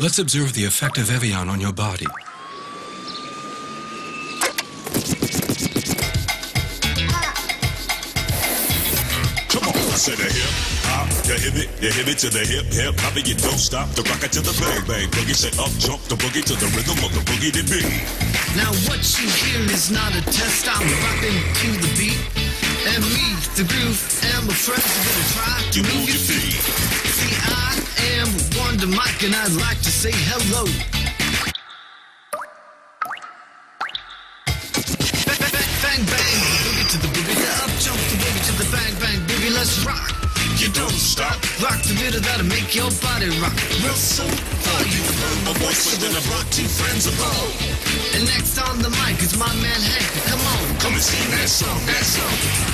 Let's observe the effect of Evian on your body. Come on, I said the hip hop, the hip it, the hip it to the hip hip hop, and you don't stop the rock it to the bang bang boogie. Say up jump the boogie to the rhythm of the boogie to beat. Now what you hear is not a test. I'm rapping to the beat, and me, the groove, and my friends are gonna try to You move move your your feet. feet. Wonder Mike, and I'd like to say hello. Bang, bang, bang, bang, boogie to the boogie, the up jump the boogie to the bang, bang, boogie. Let's rock. You don't stop. Rock the rhythm that'll make your body rock. Real simple. You heard my voice, then I brought two friends along. And next on the mic is my man Hank. Come on, Come and sing that song, that song.